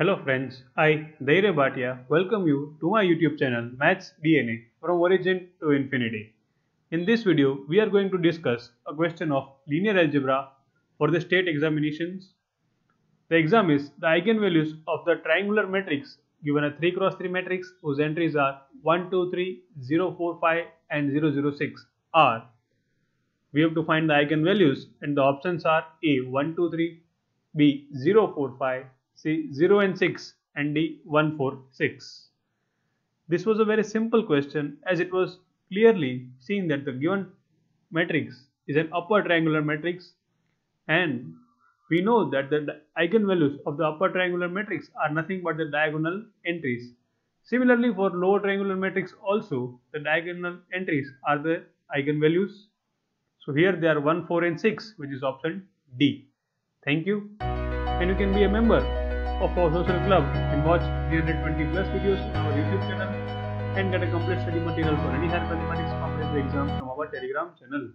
Hello friends, I, Dhairya Bhatia, welcome you to my YouTube channel Maths DNA from origin to infinity. In this video, we are going to discuss a question of linear algebra for the state examinations. The exam is the eigenvalues of the triangular matrix given a 3 cross 3 matrix whose entries are 1, 2, 3, 0, 4, 5 and 0, 0, 6 are. We have to find the eigenvalues and the options are A 1, 2, 3, B 0, 4, 5, C 0 and 6 and D 1, 4, 6. This was a very simple question as it was clearly seen that the given matrix is an upper triangular matrix and we know that the eigenvalues of the upper triangular matrix are nothing but the diagonal entries. Similarly for lower triangular matrix also the diagonal entries are the eigenvalues. So here they are 1, 4 and 6 which is option D. Thank you and you can be a member of our social club and watch 320 plus videos on our YouTube channel and get a complete study material for any higher mathematics competitive exam from our telegram channel.